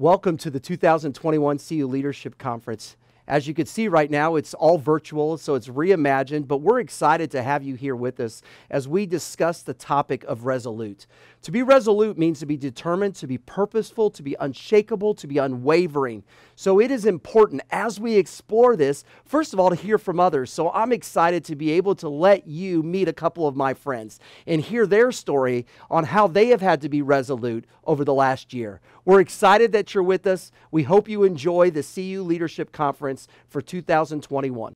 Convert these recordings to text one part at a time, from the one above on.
Welcome to the 2021 CU Leadership Conference. As you can see right now, it's all virtual, so it's reimagined, but we're excited to have you here with us as we discuss the topic of resolute. To be resolute means to be determined, to be purposeful, to be unshakable, to be unwavering. So it is important as we explore this, first of all, to hear from others. So I'm excited to be able to let you meet a couple of my friends and hear their story on how they have had to be resolute over the last year. We're excited that you're with us. We hope you enjoy the CU Leadership Conference for 2021.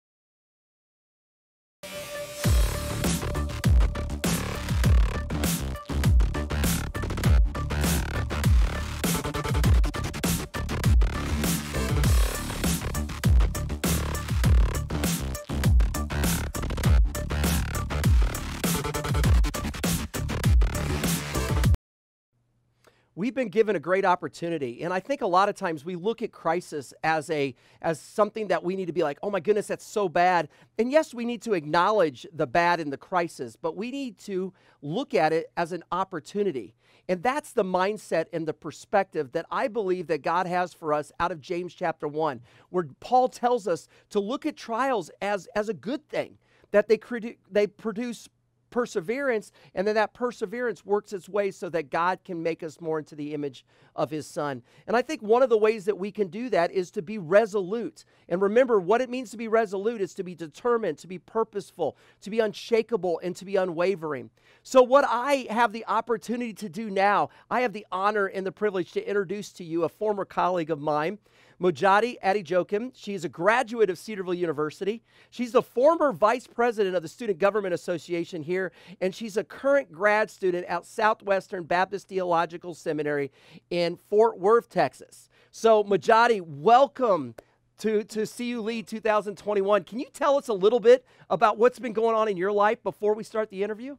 We've been given a great opportunity. And i think a lot of times we look at crisis as a as something that we need to be like oh my goodness that's so bad. And yes we need to acknowledge the bad in the crisis but we need to look at it as an opportunity. And that's the mindset and the perspective that i believe that god has for us out of james chapter 1 where paul tells us to look at trials as as a good thing that they, create they produce perseverance, and then that perseverance works its way so that God can make us more into the image of His Son. And I think one of the ways that we can do that is to be resolute. And remember, what it means to be resolute is to be determined, to be purposeful, to be unshakable, and to be unwavering. So, what I have the opportunity to do now, I have the honor and the privilege to introduce to you a former colleague of mine. Mojade Adejokun. She's a graduate of Cedarville University. She's the former vice president of the Student Government Association here, and she's a current grad student at Southwestern Baptist Theological Seminary in Fort Worth, Texas. So, Mojade, welcome to, to CU Lead 2021. Can you tell us a little bit about what's been going on in your life before we start the interview?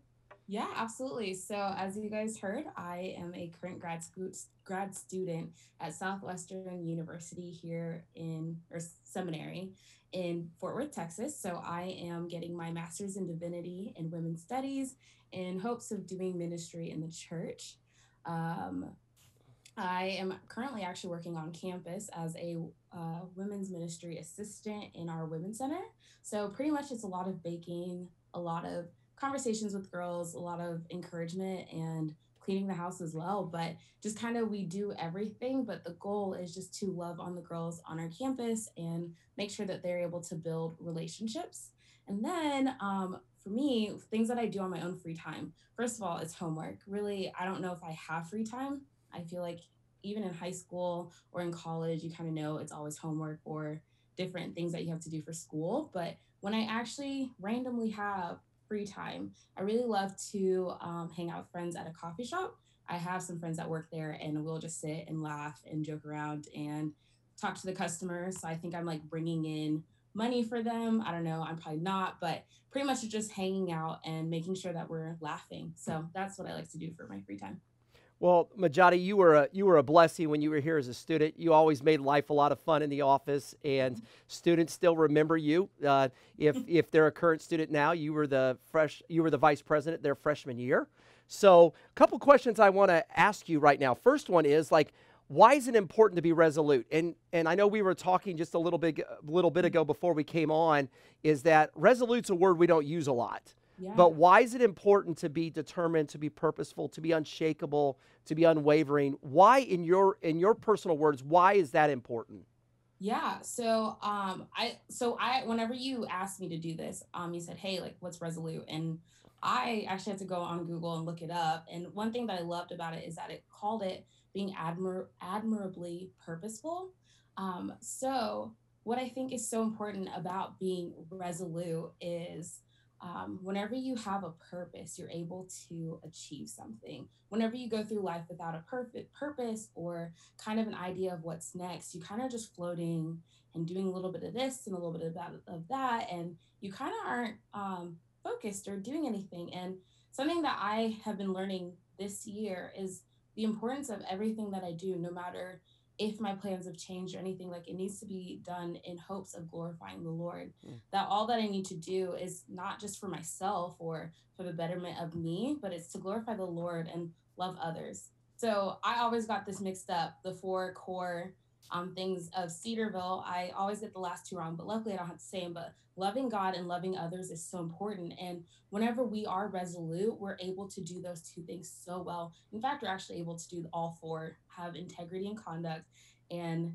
Yeah, absolutely. So, as you guys heard, I am a current grad grad student at Southwestern University here in or seminary in Fort Worth, Texas. So, I am getting my master's in divinity and women's studies in hopes of doing ministry in the church. Um, I am currently actually working on campus as a uh, women's ministry assistant in our women's center. So, pretty much it's a lot of baking, a lot of conversations with girls, a lot of encouragement and cleaning the house as well. But just kind of we do everything, but the goal is just to love on the girls on our campus and make sure that they're able to build relationships. And then um, for me, things that I do on my own free time. First of all, it's homework. Really, I don't know if I have free time. I feel like even in high school or in college, you kind of know it's always homework or different things that you have to do for school. But when I actually randomly have free time. I really love to um, hang out with friends at a coffee shop. I have some friends that work there, and we'll just sit and laugh and joke around and talk to the customers. So I think I'm like bringing in money for them. I don't know, I'm probably not, but pretty much just hanging out and making sure that we're laughing. So that's what I like to do for my free time. Well, Mojade, you were a you were a blessing when you were here as a student. You always made life a lot of fun in the office, and students still remember you. Uh, if if they're a current student now, you were the fresh you were the vice president their freshman year. So, a couple questions I want to ask you right now. First one is like, why is it important to be resolute? And and I know we were talking just a little bit a little bit ago before we came on. Is that resolute's a word we don't use a lot. But why is it important to be determined, to be purposeful, to be unshakable, to be unwavering? Why, in your in your personal words, why is that important? Yeah. So um I so I whenever you asked me to do this, um you said, "Hey, like what's resolute?" And I actually had to go on Google and look it up. And one thing that I loved about it is that it called it being admir- admirably purposeful. Um so what I think is so important about being resolute is um, whenever you have a purpose, you're able to achieve something. Whenever you go through life without a perfect purpose or kind of an idea of what's next, you kind of just floating and doing a little bit of this and a little bit of that, of that and you kind of aren't um, focused or doing anything. And something that I have been learning this year is the importance of everything that I do, no matter if my plans have changed or anything like it needs to be done in hopes of glorifying the lord mm. that all that i need to do is not just for myself or for the betterment of me but it's to glorify the lord and love others So I always got this mixed up, the four core um, things of Cedarville. I always get the last two wrong, but luckily I don't have to say them. But loving God and loving others is so important. And whenever we are resolute, we're able to do those two things so well. In fact, we're actually able to do all four have integrity and conduct and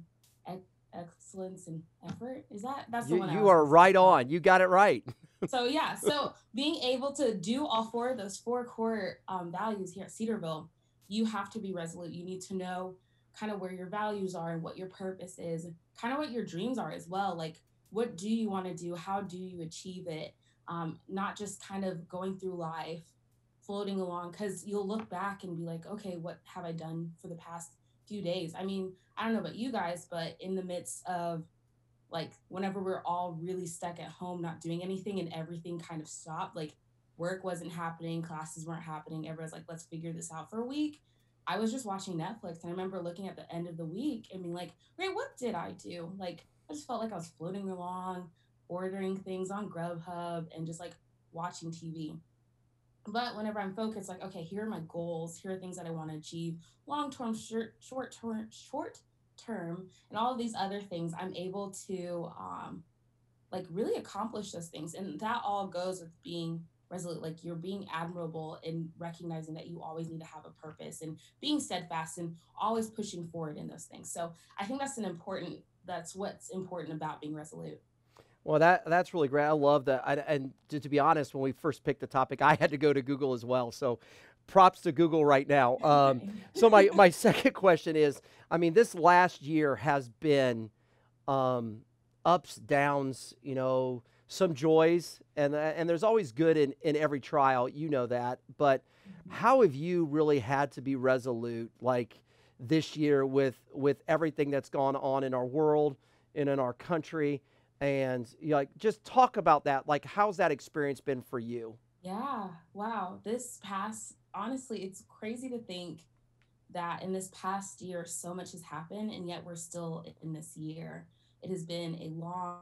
excellence and effort. Is that that's the You one you are right on. You got it right. So yeah, so being able to do all four of those four core um, values here at Cedarville, you have to be resolute. You need to know kind of where your values are and what your purpose is, kind of what your dreams are as well. Like, what do you want to do? How do you achieve it? Um, not just kind of going through life, floating along, because you'll look back and be like, okay, what have I done for the past few days? I mean, I don't know about you guys, but in the midst of like whenever we're all really stuck at home not doing anything and everything kind of stopped like work wasn't happening classes weren't happening everyone's like let's figure this out for a week i was just watching netflix and i remember looking at the end of the week and being like wait what did i do? Like i just felt like i was floating along ordering things on grubhub and just like watching tv but whenever i'm focused like okay here are my goals. Here are things that i want to achieve. Long term short short term short term and all of these other things i'm able to um like really accomplish those things. And that all goes with being resolute like you're being admirable in recognizing that you always need to have a purpose and being steadfast and always pushing forward in those things so i think that's an important that's what's important about being resolute Well, that that's really great. I love that. I, and to, to be honest, when we first picked the topic, I had to go to Google as well. So, props to Google right now. Um, so my my second question is, I mean, this last year has been um, ups, downs. You know, some joys, and uh, and there's always good in in every trial. You know that. But how have you really had to be resolute, like this year, with with everything that's gone on in our world and in our country? And you know, like, just talk about that. Like, how's that experience been for you? Yeah, wow. This past, honestly, it's crazy to think that in this past year, so much has happened, and yet we're still in this year. It has been a long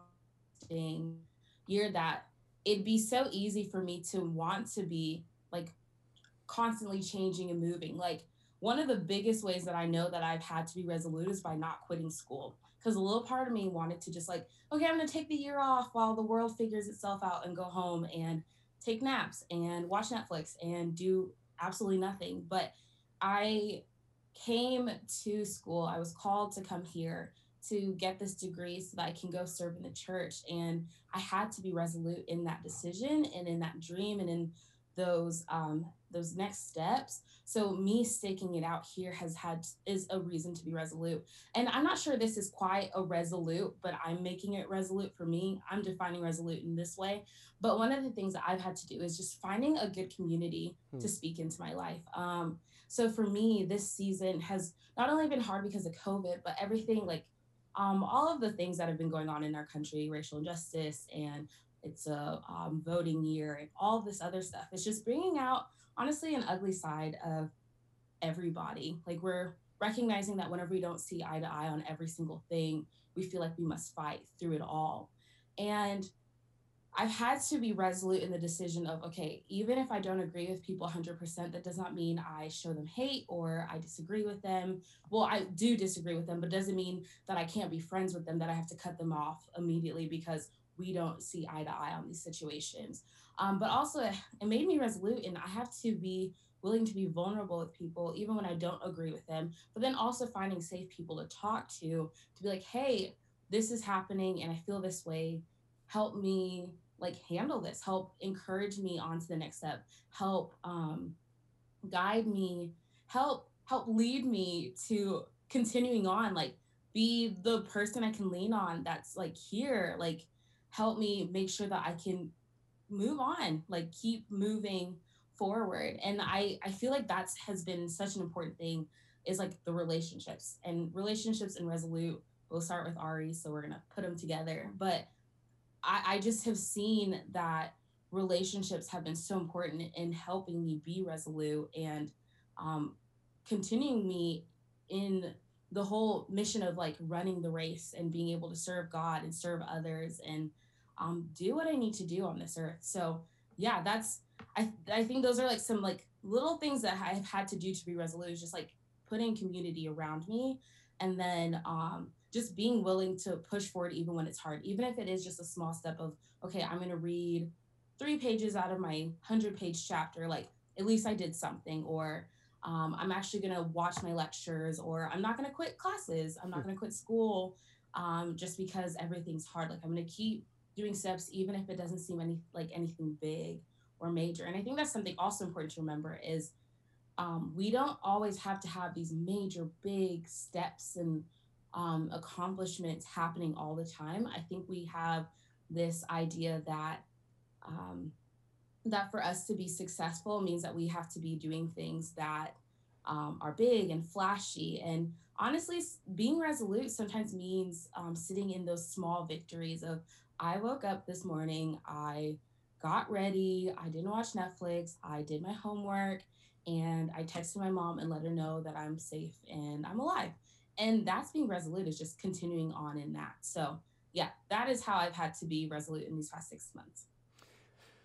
year that it'd be so easy for me to want to be like constantly changing and moving. Like one of the biggest ways that I know that I've had to be resolute is by not quitting school. Because a little part of me wanted to just like, okay, I'm gonna take the year off while the world figures itself out and go home and take naps and watch Netflix and do absolutely nothing. But I came to school. I was called to come here to get this degree so that I can go serve in the church. And I had to be resolute in that decision and in that dream and in those um, those next steps. So me staking it out here has had is a reason to be resolute. And I'm not sure this is quite a resolute, but I'm making it resolute for me. I'm defining resolute in this way. But one of the things that I've had to do is just finding a good community Hmm. to speak into my life. Um, so for me, this season has not only been hard because of COVID, but everything like um, all of the things that have been going on in our country, racial injustice, and it's a um, voting year, and all this other stuff. It's just bringing out honestly an ugly side of everybody. Like we're recognizing that whenever we don't see eye to eye on every single thing, we feel like we must fight through it all. And I've had to be resolute in the decision of okay, even if I don't agree with people 100%, that does not mean I show them hate or I disagree with them. Well, I do disagree with them, but doesn't mean that I can't be friends with them, that I have to cut them off immediately because we don't see eye to eye on these situations. Um, but also, it made me resolute, and I have to be willing to be vulnerable with people, even when I don't agree with them. But then also finding safe people to talk to, to be like, hey, this is happening, and I feel this way. Help me like handle this. Help encourage me on to the next step. Help um, guide me. Help help lead me to continuing on. Like be the person I can lean on. That's like here. Like help me make sure that I can move on like keep moving forward and i i feel like that's has been such an important thing is like the relationships and relationships and resolute we'll start with ari so we're gonna put them together but i i just have seen that relationships have been so important in helping me be resolute and um continuing me in the whole mission of like running the race and being able to serve god and serve others and um, do what I need to do on this earth. So yeah, that's I I think those are like some like little things that I've had to do to be resolute. Is just like putting community around me and then um, just being willing to push forward even when it's hard, even if it is just a small step of, okay, I'm going to read three pages out of my 100 page chapter. Like, at least I did something. Or um, I'm actually going to watch my lectures, or I'm not going to quit classes. I'm not going to quit school um, just because everything's hard. Like, I'm going to keep doing steps, even if it doesn't seem any like anything big or major. And I think that's something also important to remember is um, we don't always have to have these major big steps and um, accomplishments happening all the time. I think we have this idea that um, that for us to be successful means that we have to be doing things that um, are big and flashy. And honestly, being resolute sometimes means um, sitting in those small victories of I woke up this morning, I got ready, I didn't watch Netflix, I did my homework, and I texted my mom and let her know that I'm safe and I'm alive. And that's being resolute is just continuing on in that. So, yeah, that is how I've had to be resolute in these past six months.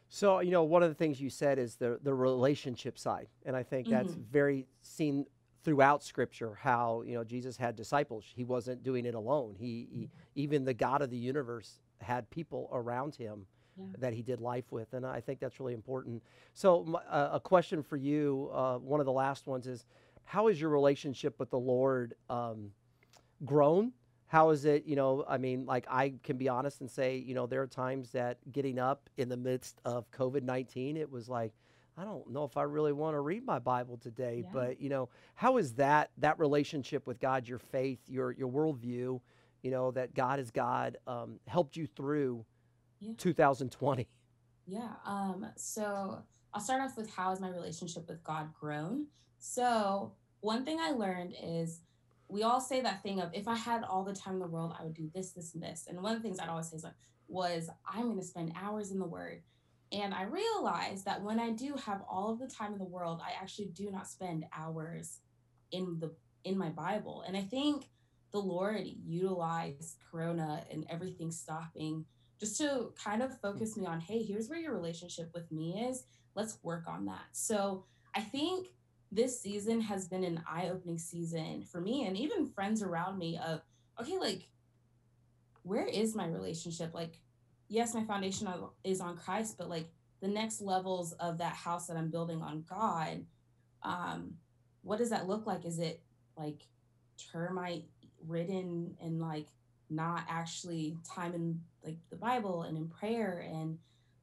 So, you know, one of the things you said is the the relationship side, and I think that's mm-hmm. very seen throughout Scripture. How you know Jesus had disciples; he wasn't doing it alone. He, he mm-hmm. even the God of the universe had people around him yeah. that he did life with, and I think that's really important. So, uh, a question for you, uh, one of the last ones is, how is your relationship with the Lord um, grown? How is it, you know, I mean, like I can be honest and say, you know, there are times that getting up in the midst of COVID 19, it was like, I don't know if I really want to read my Bible today, yeah. but you know, how is that that relationship with God, your faith, your your worldview, you know, that God is God, um, helped you through yeah. 2020? Yeah. Um, so I'll start off with how has my relationship with God grown? So one thing I learned is we all say that thing of if I had all the time in the world, I would do this, this, and this. And one of the things I'd always say was I'm going to spend hours in the Word. And I realized that when I do have all of the time in the world, I actually do not spend hours in the in my Bible. And I think the Lord utilized Corona and everything stopping just to kind of focus me on, hey, here's where your relationship with me is. Let's work on that. So I think this season has been an eye-opening season for me and even friends around me of, okay, like, where is my relationship? Like, yes, my foundation is on Christ, but like the next levels of that house that I'm building on God, um, what does that look like? Is it like termite ridden and like not actually time in like the Bible and in prayer and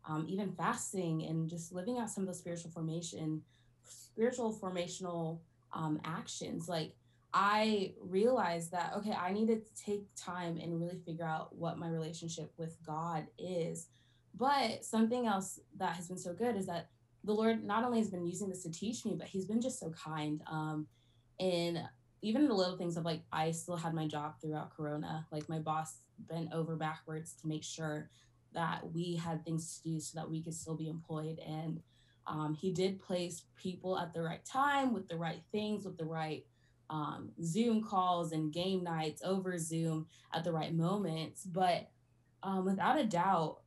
um, even fasting and just living out some of the spiritual formation, spiritual formational um, actions. Like I realized that okay, I need to take time and really figure out what my relationship with God is. But something else that has been so good is that the Lord not only has been using this to teach me, but He's been just so kind. Um, and even in the little things of like I still had my job throughout Corona. Like my boss bent over backwards to make sure that we had things to do so that we could still be employed. And um, he did place people at the right time with the right things, with the right um, Zoom calls and game nights over Zoom at the right moments. But um, without a doubt,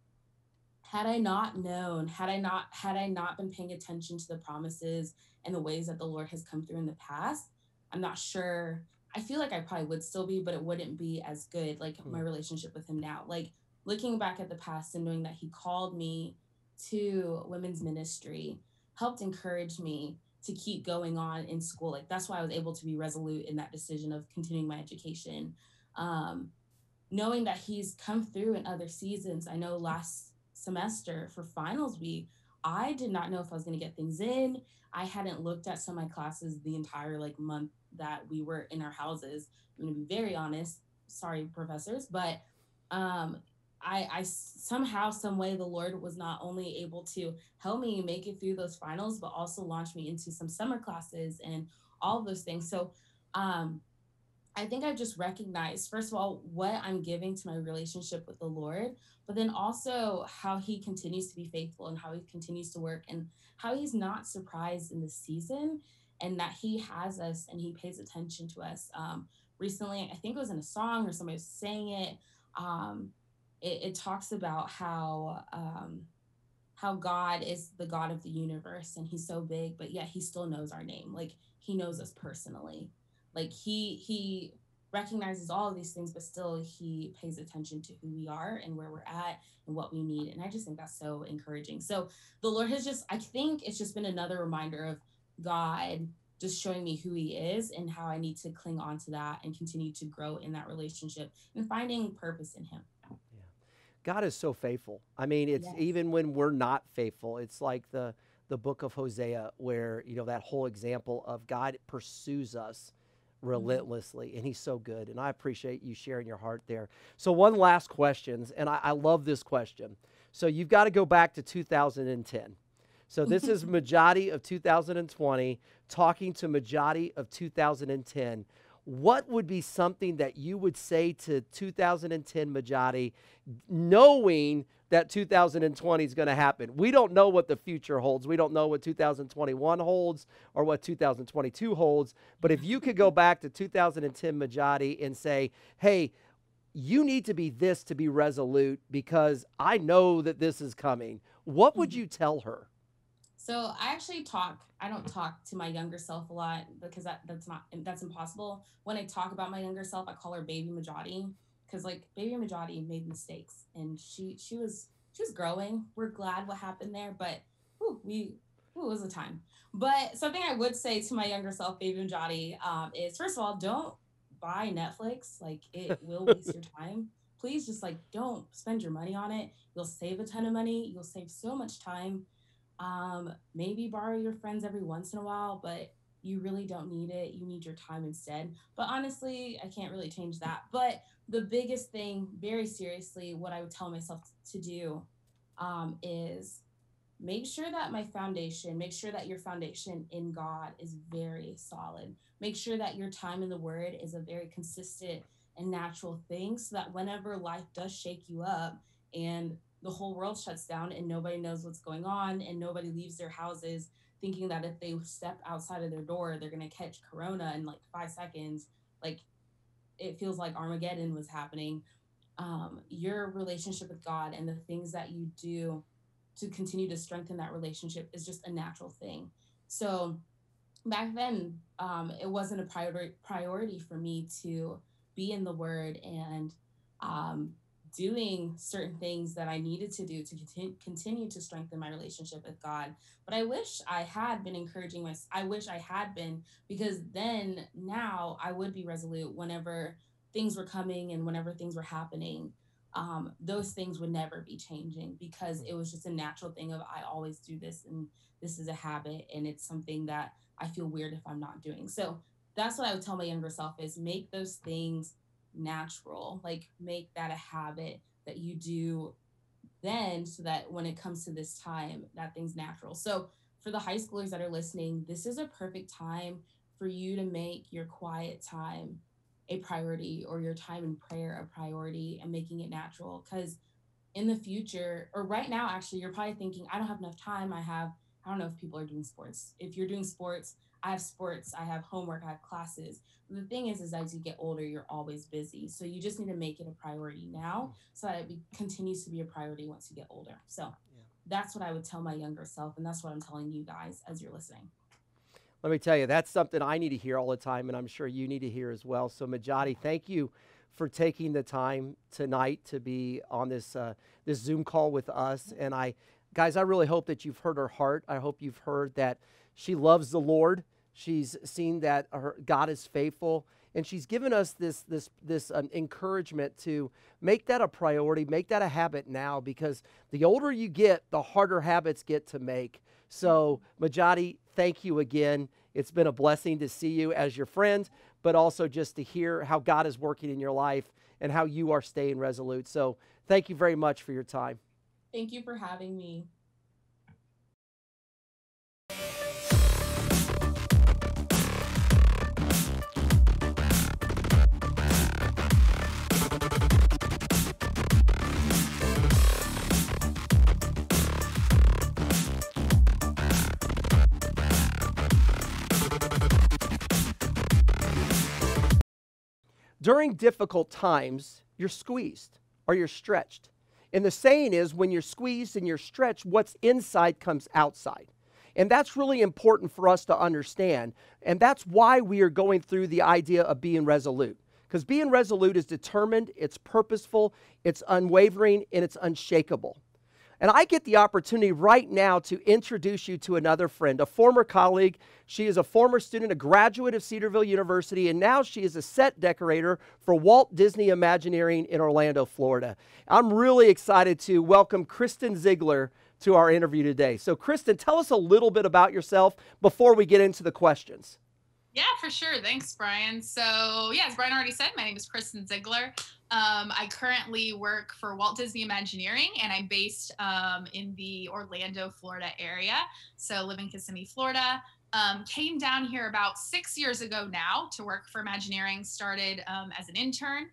had I not known, had I not had I not been paying attention to the promises and the ways that the Lord has come through in the past, I'm not sure. I feel like I probably would still be, but it wouldn't be as good, like hmm. my relationship with him now. Like looking back at the past and knowing that he called me to women's ministry helped encourage me to keep going on in school. Like that's why I was able to be resolute in that decision of continuing my education. Um, knowing that he's come through in other seasons. I know last semester for finals week, I did not know if I was going to get things in. I hadn't looked at some of my classes the entire like month that we were in our houses. I'm going to be very honest. Sorry, professors, but um, I, I somehow, some way, the Lord was not only able to help me make it through those finals, but also launch me into some summer classes and all those things. So, um, I think I've just recognized, first of all, what I'm giving to my relationship with the Lord, but then also how He continues to be faithful and how He continues to work and how He's not surprised in the season and that he has us and he pays attention to us. Um, recently, I think it was in a song or somebody was saying it. Um, it, it, talks about how um, how God is the God of the universe and he's so big, but yet he still knows our name. Like he knows us personally. Like he he recognizes all of these things, but still he pays attention to who we are and where we're at and what we need. And I just think that's so encouraging. So the Lord has just, I think it's just been another reminder of God just showing me who he is and how I need to cling on to that and continue to grow in that relationship and finding purpose in him. God is so faithful. I mean, it's yes. even when we're not faithful, it's like the the book of Hosea where, you know, that whole example of God pursues us Mm-hmm. relentlessly and he's so good and i appreciate you sharing your heart there so one last question and I, I love this question so you've got to go back to 2010 so this is Mojade of 2020 talking to Mojade of 2010 what would be something that you would say to 2010 Mojade knowing that 2020 is going to happen. We don't know what the future holds. We don't know what 2021 holds or what 2022 holds. But if you could go back to 2010 Mojade and say, hey, you need to be this to be resolute because I know that this is coming, what would mm-hmm. you tell her? So I actually talk. I don't talk to my younger self a lot because that, that's not that's impossible. When I talk about my younger self, I call her baby Mojade because like baby Mojade made mistakes and she she was she was growing. We're glad what happened there, but whew, we whew, it was a time. But something I would say to my younger self, baby Mojade, um, is first of all, don't buy Netflix. Like it will waste your time. Please just like don't spend your money on it. You'll save a ton of money. You'll save so much time. Um, maybe borrow your friends every once in a while, but you really don't need it. You need your time instead. But honestly, I can't really change that. But the biggest thing, very seriously, what I would tell myself to do um, is make sure that my foundation, make sure that your foundation in God is very solid. Make sure that your time in the Word is a very consistent and natural thing so that whenever life does shake you up and the whole world shuts down and nobody knows what's going on and nobody leaves their houses thinking that if they step outside of their door, they're going to catch corona in like five seconds. Like it feels like Armageddon was happening. Um, your relationship with God and the things that you do to continue to strengthen that relationship is just a natural thing. So back then, um, it wasn't a priority priority for me to be in the Word and um, doing certain things that I needed to do to continue, continue to strengthen my relationship with God. But I wish I had been encouraging myself. I wish I had been because then now I would be resolute whenever things were coming and whenever things were happening. Um, those things would never be changing because it was just a natural thing of I always do this and this is a habit and it's something that I feel weird if I'm not doing. So that's what I would tell my younger self is make those things natural like make that a habit that you do then so that when it comes to this time that thing's natural. So for the high schoolers that are listening this is a perfect time for you to make your quiet time a priority or your time in prayer a priority and making it natural. Because in the future or right now actually you're probably thinking i don't have enough time. I have i don't know if people are doing sports. If you're doing sports I have sports, I have homework, I have classes. The thing is, is as you get older, you're always busy. So you just need to make it a priority now mm. so that it be, continues to be a priority once you get older. So yeah. that's what I would tell my younger self. And that's what I'm telling you guys as you're listening. Let me tell you, that's something I need to hear all the time, and I'm sure you need to hear as well. So, Mojade, thank you for taking the time tonight to be on this uh, this Zoom call with us. And I, guys, I really hope that you've heard her heart. I hope you've heard that she loves the Lord. She's seen that her, God is faithful, and she's given us this this this um, encouragement to make that a priority, make that a habit now, because the older you get, the harder habits get to make. So, Mojade, thank you again. It's been a blessing to see you as your friend, but also just to hear how God is working in your life and how you are staying resolute. So, thank you very much for your time. Thank you for having me. During difficult times, you're squeezed or you're stretched. And the saying is when you're squeezed and you're stretched, what's inside comes outside. And that's really important for us to understand. And that's why we are going through the idea of being resolute. Because being resolute is determined, it's purposeful, it's unwavering, and it's unshakable. And I get the opportunity right now to introduce you to another friend, a former colleague. She is a former student, a graduate of Cedarville University, and now she is a set decorator for Walt Disney Imagineering in Orlando, Florida. I'm really excited to welcome Kristen Zeigler to our interview today. So, Kristen, tell us a little bit about yourself before we get into the questions. Yeah, for sure. Thanks, Brian. So, yeah, as Brian already said, my name is Kristen Zeigler. Um, I currently work for Walt Disney Imagineering, and I'm based um, in the Orlando, Florida area. So, live in Kissimmee, Florida. Um, came down here about six years ago now to work for Imagineering. Started um, as an intern,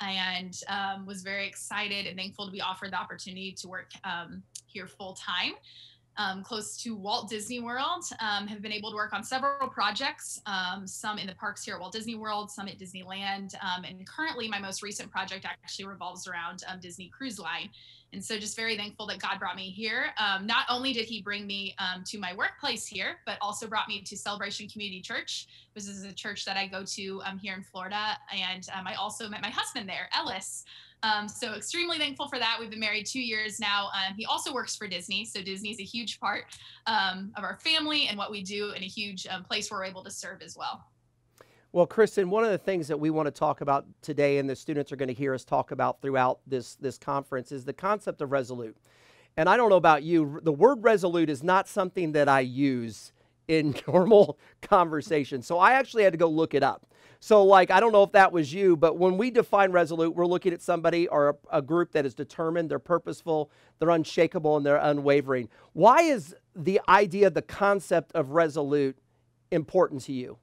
and um, was very excited and thankful to be offered the opportunity to work um, here full time um, close to Walt Disney World. Um, have been able to work on several projects, um, some in the parks here at Walt Disney World, some at Disneyland. Um, and currently, my most recent project actually revolves around um, Disney Cruise Line. And so, just very thankful that God brought me here. Um, not only did He bring me to my workplace here, but also brought me to Celebration Community Church. This is a church that I go to here in Florida. And I also met my husband there, Ellis. Um, so extremely thankful for that. We've been married two years now. Um, he also works for Disney, so Disney is a huge part um, of our family and what we do, and a huge um, place where we're able to serve as well. Well, Kristen, one of the things that we want to talk about today, and the students are going to hear us talk about throughout this this conference, is the concept of resolute. And I don't know about you, the word resolute is not something that I use in normal conversation. So I actually had to go look it up. So, like, I don't know if that was you, but when we define resolute, we're looking at somebody or a, a, group that is determined, they're purposeful, they're unshakable, and they're unwavering. Why is the idea, the concept of resolute important to you?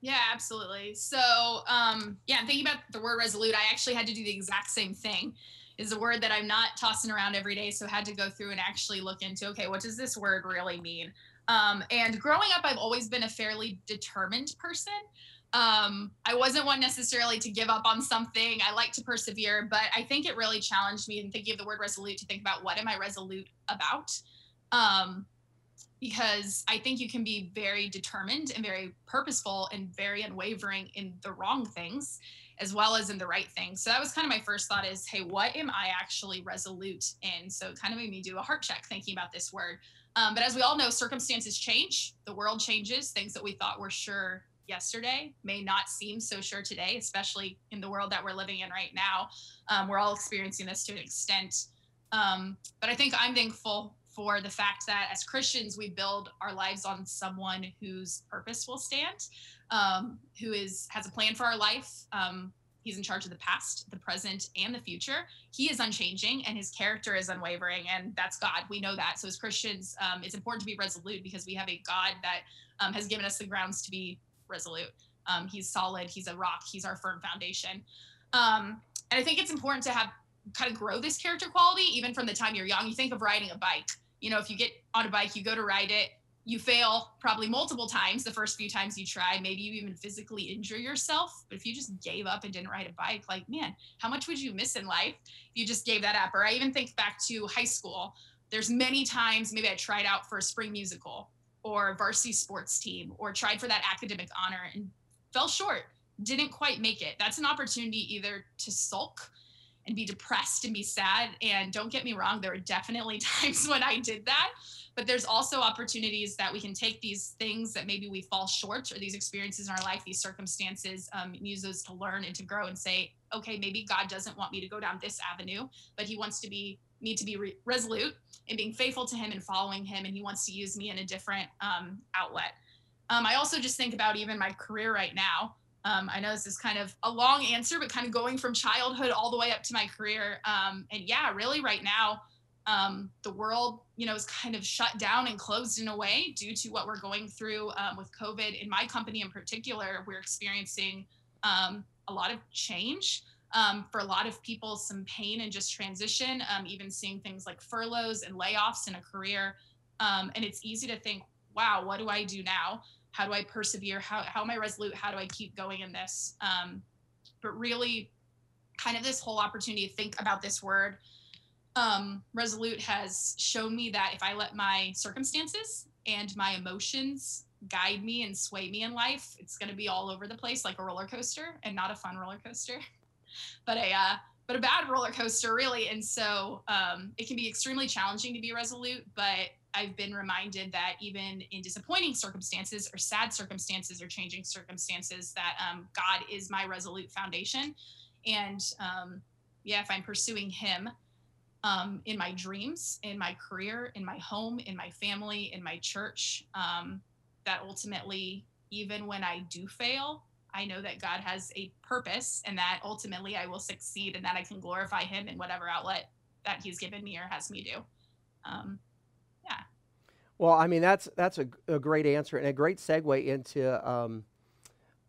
Yeah, absolutely. So, um, yeah, thinking about the word resolute, I actually had to do the exact same thing. Is a word that I'm not tossing around every day, so had to go through and actually look into okay, what does this word really mean? Um, and growing up, I've always been a fairly determined person um, I wasn't one necessarily to give up on something. I like to persevere, but I think it really challenged me in thinking of the word resolute to think about what am I resolute about? Um, because I think you can be very determined and very purposeful and very unwavering in the wrong things as well as in the right things. So that was kind of my first thought is, hey, what am I actually resolute in? So it kind of made me do a heart check thinking about this word. Um, but as we all know, circumstances change, the world changes, things that we thought were sure yesterday may not seem so sure today, especially in the world that we're living in right now. Um, we're all experiencing this to an extent. Um, but I think I'm thankful for the fact that as Christians, we build our lives on someone whose purpose will stand, um, who is has a plan for our life. He's in charge of the past, the present, and the future. He is unchanging, and his character is unwavering, and that's God. We know that. So as Christians, um, it's important to be resolute because we have a God that um, has given us the grounds to be resolute. Um, he's solid. He's a rock. He's our firm foundation. Um, and I think it's important to have kind of grow this character quality even from the time you're young. You think of riding a bike. You know, if you get on a bike, you go to ride it, you fail probably multiple times the first few times you try. Maybe you even physically injure yourself. But if you just gave up and didn't ride a bike, like, man, how much would you miss in life if you just gave that up? Or I even think back to high school. There's many times maybe I tried out for a spring musical or varsity sports team or tried for that academic honor and fell short, didn't quite make it. That's an opportunity either to sulk and be depressed and be sad. And don't get me wrong, there were definitely times when I did that. But there's also opportunities that we can take these things that maybe we fall short or these experiences in our life, these circumstances, um, and use those to learn and to grow and say, okay, maybe God doesn't want me to go down this avenue, but He wants to be me to be re- resolute in being faithful to him and following him and he wants to use me in a different um, outlet. Um, i also just think about even my career right now. Um, i know this is kind of a long answer but kind of going from childhood all the way up to my career. Um, and yeah really right now um, the world you know is kind of shut down and closed in a way due to what we're going through um, with covid in my company in particular we're experiencing a lot of change um, for a lot of people some pain and just transition um, even seeing things like furloughs and layoffs in a career. Um, and it's easy to think wow what do i do now? How do i persevere? How, how am i resolute? How do i keep going in this? Um, but really kind of this whole opportunity to think about this word um, Resolute has shown me that if I let my circumstances and my emotions guide me and sway me in life, it's going to be all over the place like a roller coaster and not a fun roller coaster, but a uh, but a bad roller coaster really. And so um, it can be extremely challenging to be resolute, but I've been reminded that even in disappointing circumstances or sad circumstances or changing circumstances, that um, God is my resolute foundation. And um, yeah, if I'm pursuing Him, um, in my dreams, in my career, in my home, in my family, in my church. Um, that ultimately, even when I do fail, I know that God has a purpose and that ultimately I will succeed and that I can glorify Him in whatever outlet that He's given me or has me do. Um, yeah. Well, I mean that's that's a, a, great answer and a great segue into um,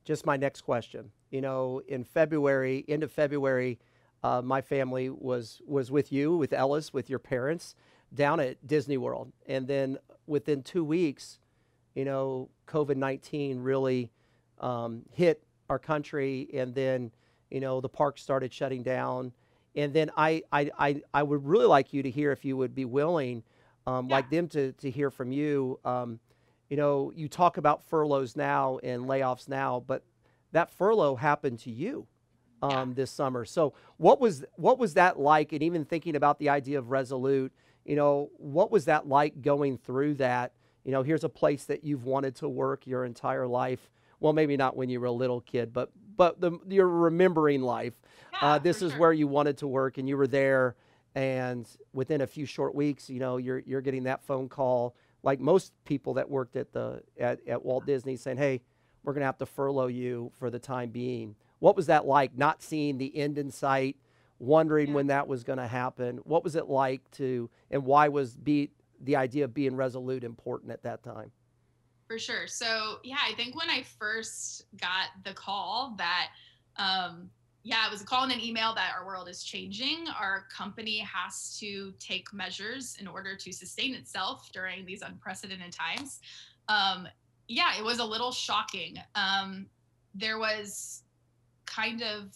just my next question. You know, in February, end of February, uh, my family was was with you, with Ellis, with your parents, down at Disney World, and then within two weeks, you know, COVID nineteen really um, hit our country, and then you know the park started shutting down, and then I I I, I would really like you to hear if you would be willing, um, yeah. like them to to hear from you. Um, you know, you talk about furloughs now and layoffs now, but that furlough happened to you um, this summer. So what was what was that like? And even thinking about the idea of Resolute, you know, what was that like going through that? You know, here's a place that you've wanted to work your entire life. Well, maybe not when you were a little kid, but but the, you're remembering life. Yeah, uh, this is sure. where you wanted to work, and you were there. And within a few short weeks, you know, you're you're getting that phone call, like most people that worked at the at, at Walt Disney, saying, "Hey, we're going to have to furlough you for the time being." What was that like, not seeing the end in sight, wondering Yeah. when that was going to happen? What was it like to, and why was be, the idea of being resolute important at that time? For sure. So yeah, I think when I first got the call that um yeah, it was a call and an email that our world is changing. Our company has to take measures in order to sustain itself during these unprecedented times. Um, yeah, it was a little shocking. Um, there was kind of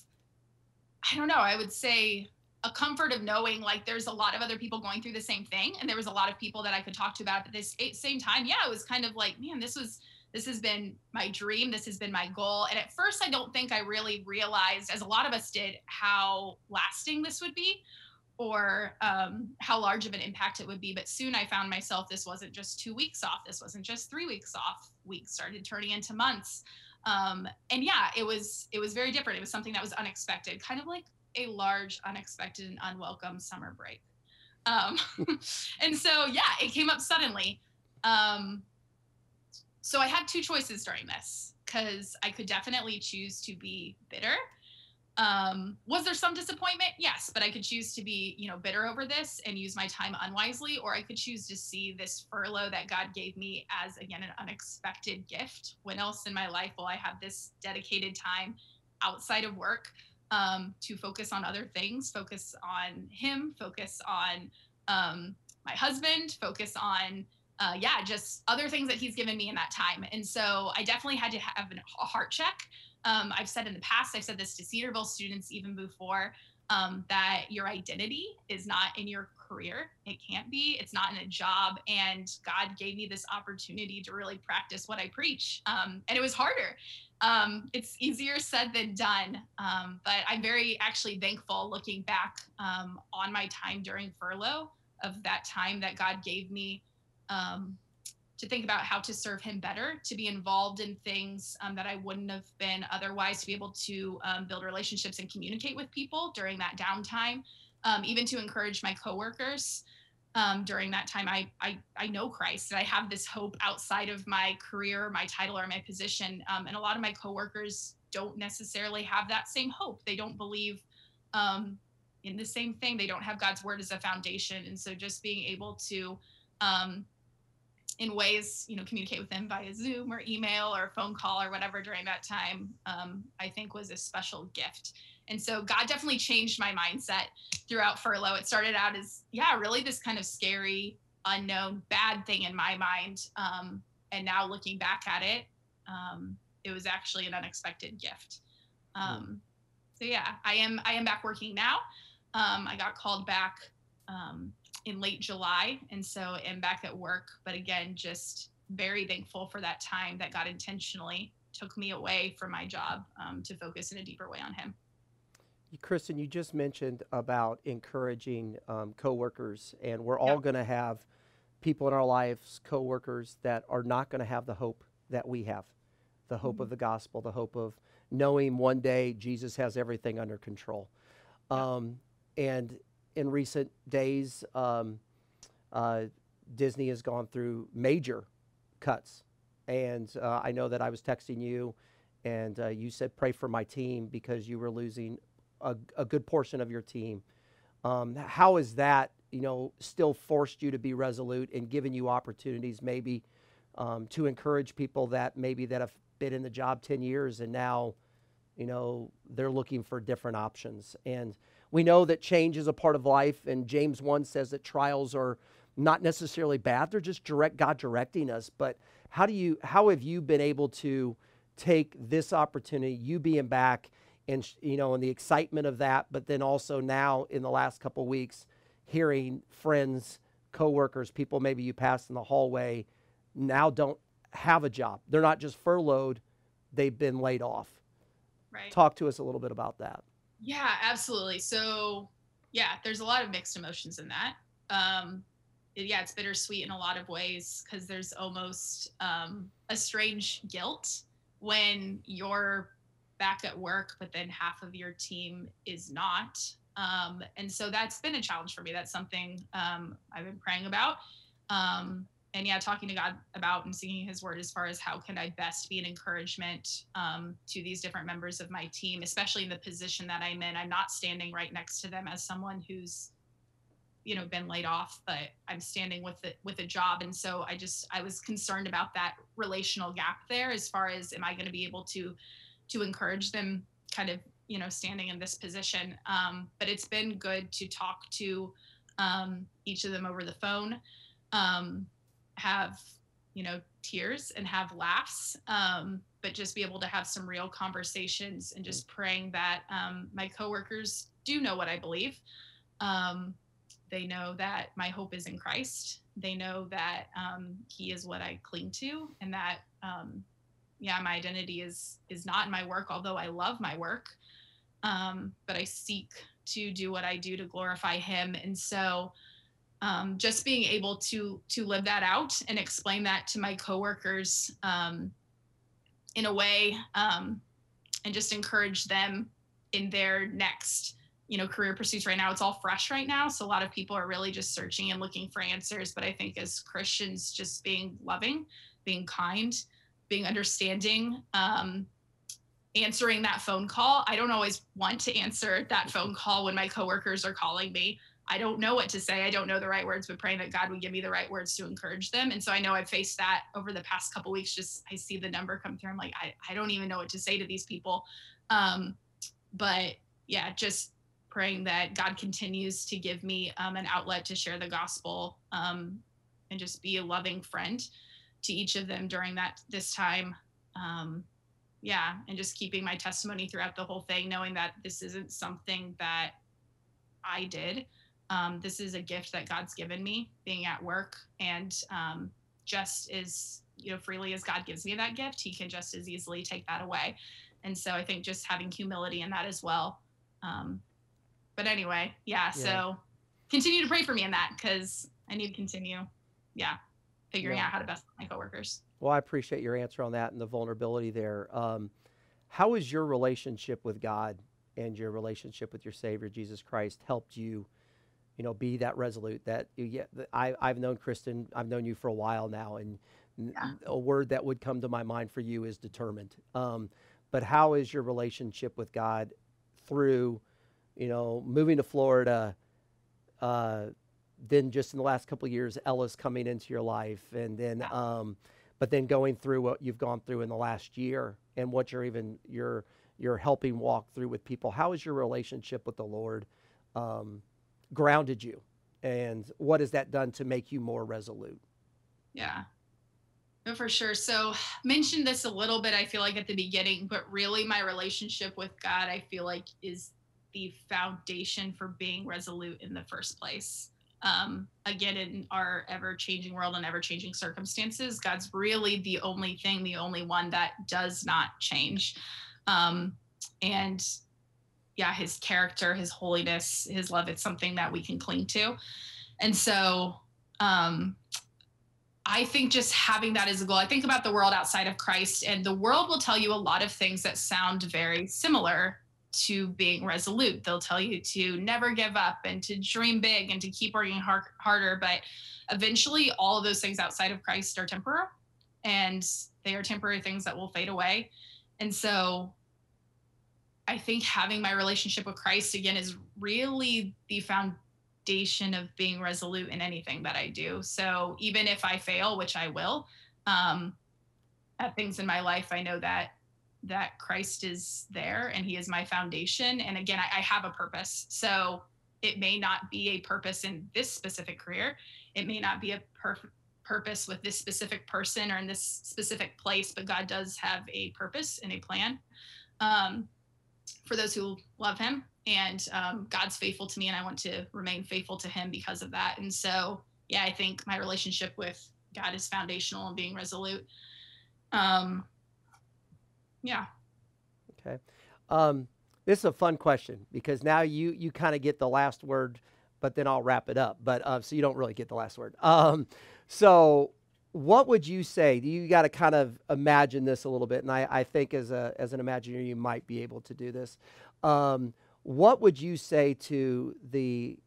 I don't know, I would say a comfort of knowing like there's a lot of other people going through the same thing and there was a lot of people that I could talk to about at this same time. Yeah, it was kind of like, man, this was this has been my dream, this has been my goal. And at first I don't think I really realized as a lot of us did how lasting this would be or um, how large of an impact it would be. But soon I found myself, this wasn't just two weeks off. This wasn't just three weeks off. Weeks started turning into months um, and yeah it was it was very different. It was something that was unexpected kind of like a large unexpected and unwelcome summer break. Um, and so yeah it came up suddenly. Um, so i had two choices during this because i could definitely choose to be bitter um, was there some disappointment? Yes but i could choose to be you know bitter over this and use my time unwisely or i could choose to see this furlough that god gave me as again an unexpected gift. When else in my life will i have this dedicated time outside of work um, to focus on other things focus on him focus on um, my husband focus on uh, yeah just other things that he's given me in that time and so i definitely had to have a heart check um, I've said in the past, I've said this to Cedarville students even before, um, that your identity is not in your career. It can't be. It's not in a job. And God gave me this opportunity to really practice what I preach. Um, and it was harder. Um, it's easier said than done. Um, but I'm very actually thankful looking back um, on my time during furlough of that time that God gave me um, to think about how to serve him better, to be involved in things um, that I wouldn't have been otherwise, to be able to um, build relationships and communicate with people during that downtime, um, even to encourage my coworkers. Um, during that time, I, I I know Christ and I have this hope outside of my career, my title, or my position. Um, and a lot of my coworkers don't necessarily have that same hope. They don't believe um, in the same thing. They don't have God's word as a foundation. And so, just being able to um, in ways, you know, communicate with them via Zoom or email or phone call or whatever during that time, um, I think was a special gift. And so God definitely changed my mindset throughout furlough. It started out as, yeah, really this kind of scary, unknown, bad thing in my mind. Um, and now looking back at it, um, it was actually an unexpected gift. Um, so yeah, I am I am back working now. Um, I got called back um, in late July, and so am back at work. But again, just very thankful for that time that God intentionally took me away from my job um, to focus in a deeper way on Him. Kristen, you just mentioned about encouraging um, coworkers, and we're all Yep. going to have people in our lives, coworkers that are not going to have the hope that we have, the hope of the gospel, the hope of knowing one day Jesus has everything under control. Um, and in recent days, um, uh, Disney has gone through major cuts, and uh, I know that I was texting you, and uh, you said pray for my team because you were losing a, a good portion of your team. Um, how is that, you know, still forced you to be resolute and given you opportunities maybe um, to encourage people that maybe that have been in the job 10 years and now, you know, they're looking for different options. And we know that change is a part of life. And James 1 says that trials are not necessarily bad. They're just direct God directing us. But how do you, how have you been able to take this opportunity, you being back and, you know, and the excitement of that, but then also now in the last couple weeks, hearing friends, coworkers, people maybe you passed in the hallway now don't have a job. They're not just furloughed, they've been laid off. Right. Talk to us a little bit about that. Yeah, absolutely. So, yeah, there's a lot of mixed emotions in that. Um, yeah, it's bittersweet in a lot of ways because there's almost um, a strange guilt when you're back at work, but then half of your team is not. Um, and so that's been a challenge for me. That's something um, I've been praying about. Um, and yeah, talking to God about and singing His word as far as how can I best be an encouragement um, to these different members of my team, especially in the position that I'm in. I'm not standing right next to them as someone who's, you know, been laid off, but I'm standing with it with a job, and so I just I was concerned about that relational gap there, as far as am I going to be able to to encourage them, kind of you know standing in this position. Um, but it's been good to talk to um, each of them over the phone. Um, have you know tears and have laughs um, but just be able to have some real conversations and just praying that um, my coworkers do know what i believe. Um, they know that my hope is in christ. They know that um, he is what i cling to and that um, yeah my identity is is not in my work although i love my work. Um, but i seek to do what i do to glorify him. And so um, just being able to to live that out and explain that to my coworkers um, in a way um, and just encourage them in their next you know career pursuits. Right now it's all fresh right now so a lot of people are really just searching and looking for answers but i think as christians just being loving being kind being understanding um, answering that phone call. I don't always want to answer that phone call when my coworkers are calling me I don't know what to say. I don't know the right words, but praying that God would give me the right words to encourage them. And so I know I've faced that over the past couple weeks. Just I see the number come through. I'm like, I, I don't even know what to say to these people. Um, but yeah, just praying that God continues to give me um, an outlet to share the gospel um, and just be a loving friend to each of them during that this time. Um, yeah, and just keeping my testimony throughout the whole thing, knowing that this isn't something that I did um, this is a gift that God's given me being at work and um, just as you know freely as God gives me that gift he can just as easily take that away and so I think just having humility in that as well um, but anyway yeah, Yeah. so continue to pray for me in that because I need to continue yeah figuring Yeah. out how to best my coworkers Well, I appreciate your answer on that and the vulnerability there. Um, how has your relationship with God and your relationship with your Savior Jesus Christ helped you, you know, be that resolute? That you get. I I've known Kristen. I've known you for a while now, and Yeah. a word that would come to my mind for you is determined. Um, but how is your relationship with God through, you know, moving to Florida? Uh, then just in the last couple of years, Ellis coming into your life, and then Yeah. um, but then going through what you've gone through in the last year and what you're even you're you're helping walk through with people. How is your relationship with the Lord um, grounded you, and what has that done to make you more resolute? Yeah. No, for sure. So mentioned this a little bit, I feel like at the beginning, but really my relationship with God, I feel like is the foundation for being resolute in the first place. um, again in our ever changing world and ever changing circumstances god's really the only thing the only one that does not change um, and yeah his character his holiness his love it's something that we can cling to and so um, I think just having that as a goal, I think about the world outside of Christ, and the world will tell you a lot of things that sound very similar to being resolute. They'll tell you to never give up and to dream big and to keep working hard, harder. But eventually, all of those things outside of Christ are temporal and they are temporary things that will fade away. And so I think having my relationship with Christ again is really the foundation of being resolute in anything that I do. So even if I fail, which I will, um, at things in my life, I know that that Christ is there and he is my foundation. And again, I, I have a purpose. So it may not be a purpose in this specific career. It may not be a perfect purpose with this specific person or in this specific place, but God does have a purpose and a plan um, for those who love Him. And um, God's faithful to me, and I want to remain faithful to Him because of that. And so, yeah, I think my relationship with God is foundational and being resolute. Um, yeah. Okay. Um, this is a fun question because now you you kind of get the last word, but then I'll wrap it up. But uh, so you don't really get the last word. Um, so what would you say? You got to kind of imagine this a little bit, and I, I think as a as an imagineer you might be able to do this. Um, what would you say to the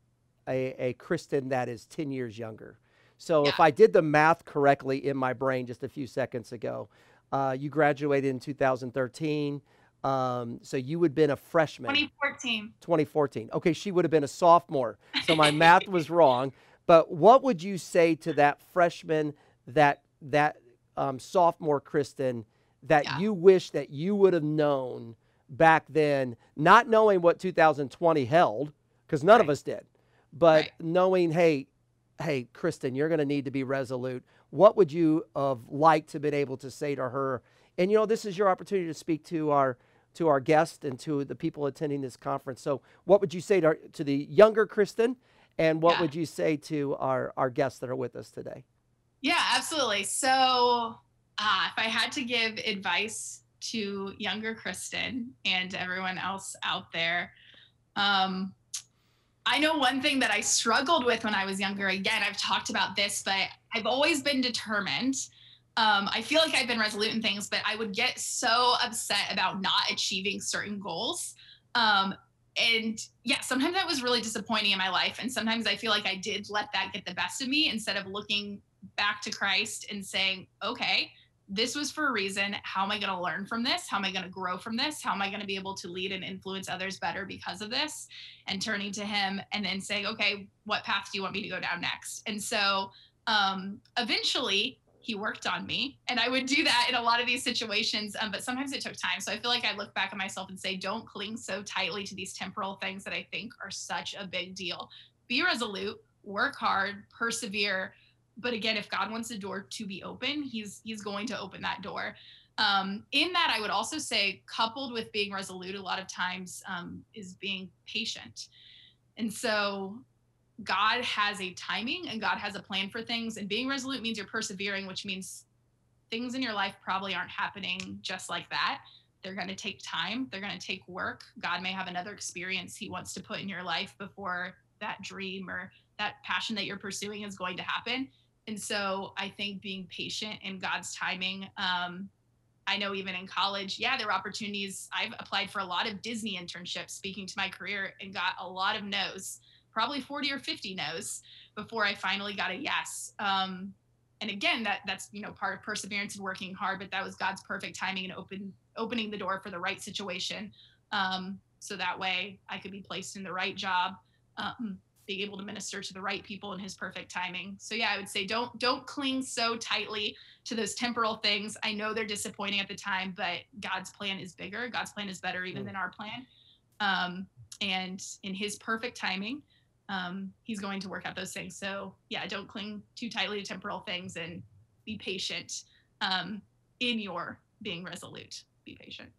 a, a Kristen that is ten years younger? So Yeah. if I did the math correctly in my brain just a few seconds ago, uh, you graduated in 2013. Um, so you would have been a freshman. 2014. 2014. Okay, she would have been a sophomore. So my math was wrong. But what would you say to that freshman, that that um, sophomore Kristen, that Yeah. you wish that you would have known back then, not knowing what 2020 held, because none of us did, but Right. knowing, hey, hey, Kristen, you're going to need to be resolute. What would you have liked to have been able to say to her? And you know, this is your opportunity to speak to our to our guest and to the people attending this conference. So, what would you say to, our, to the younger Kristen, and what Yeah. would you say to our our guests that are with us today? Yeah, absolutely. So, uh, if I had to give advice to younger Kristen and everyone else out there, um, I know one thing that I struggled with when I was younger. Again, I've talked about this, but I've always been determined. Um, I feel like I've been resolute in things, but I would get so upset about not achieving certain goals. Um, and yeah, sometimes that was really disappointing in my life. And sometimes I feel like I did let that get the best of me instead of looking back to Christ and saying, okay, this was for a reason. How am I going to learn from this? How am I going to grow from this? How am I going to be able to lead and influence others better because of this? And turning to Him and then saying, okay, what path do you want me to go down next? And so um, eventually, he worked on me and i would do that in a lot of these situations um, but sometimes it took time so i feel like i look back at myself and say don't cling so tightly to these temporal things that i think are such a big deal be resolute work hard persevere but again if god wants the door to be open he's he's going to open that door um, in that i would also say coupled with being resolute a lot of times um, is being patient and so God has a timing and God has a plan for things. And being resolute means you're persevering, which means things in your life probably aren't happening just like that. They're going to take time, they're going to take work. God may have another experience He wants to put in your life before that dream or that passion that you're pursuing is going to happen. And so I think being patient in God's timing. Um, I know even in college, yeah, there were opportunities. I've applied for a lot of Disney internships, speaking to my career, and got a lot of no's probably 40 or 50 no's before I finally got a yes. Um, and again, that that's you know part of perseverance and working hard, but that was God's perfect timing and open opening the door for the right situation. Um, so that way I could be placed in the right job, um, being able to minister to the right people in his perfect timing. So yeah, I would say don't don't cling so tightly to those temporal things. I know they're disappointing at the time, but God's plan is bigger. God's plan is better even Mm. than our plan. Um, and in his perfect timing, um, he's going to work out those things. So yeah, don't cling too tightly to temporal things and be patient um, in your being resolute. Be patient.